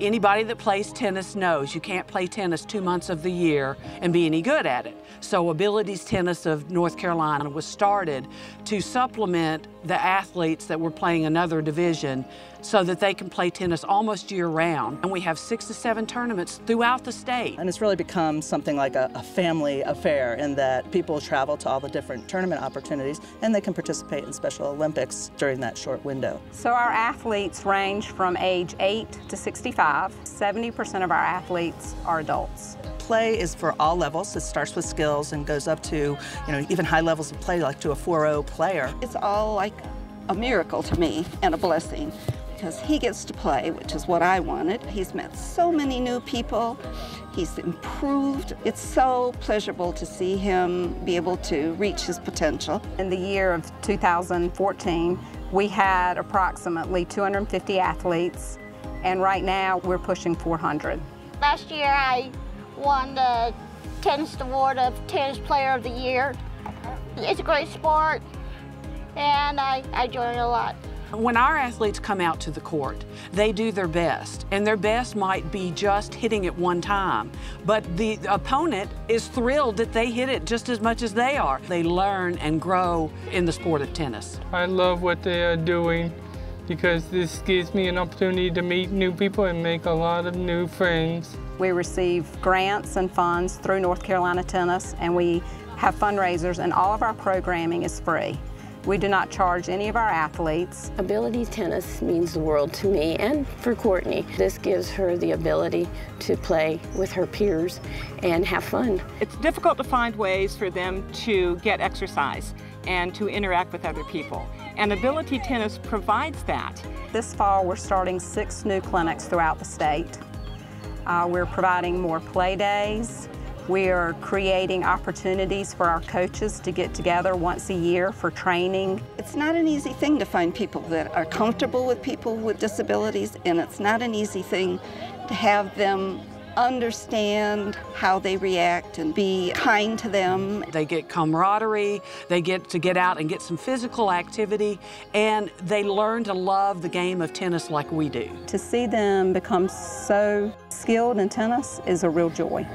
Anybody that plays tennis knows you can't play tennis two months of the year and be any good at it. So Abilities Tennis of North Carolina was started to supplement the athletes that were playing another division so that they can play tennis almost year round. And we have six to seven tournaments throughout the state. And it's really become something like a, a family affair in that people travel to all the different tournament opportunities and they can participate in Special Olympics during that short window. So our athletes range from age 8 to 65. 70% of our athletes are adults. Play is for all levels. It starts with skills and goes up to, you know, even high levels of play, like to a 4-0 player. It's all like a miracle to me and a blessing because he gets to play, which is what I wanted. He's met so many new people. He's improved. It's so pleasurable to see him be able to reach his potential. In the year of 2014, we had approximately 250 athletes, and right now we're pushing 400. Last year I won the tennis award of tennis player of the year. It's a great sport and I, I enjoy it a lot. When our athletes come out to the court, they do their best, and their best might be just hitting it one time. But the opponent is thrilled that they hit it just as much as they are. They learn and grow in the sport of tennis. I love what they are doing because this gives me an opportunity to meet new people and make a lot of new friends. We receive grants and funds through North Carolina Tennis, and we have fundraisers, and all of our programming is free. We do not charge any of our athletes. Ability tennis means the world to me and for Courtney. This gives her the ability to play with her peers and have fun. It's difficult to find ways for them to get exercise and to interact with other people. And Ability Tennis provides that. This fall, we're starting six new clinics throughout the state. Uh, we're providing more play days. We are creating opportunities for our coaches to get together once a year for training. It's not an easy thing to find people that are comfortable with people with disabilities, and it's not an easy thing to have them understand how they react and be kind to them. They get camaraderie, they get to get out and get some physical activity, and they learn to love the game of tennis like we do. To see them become so skilled in tennis is a real joy.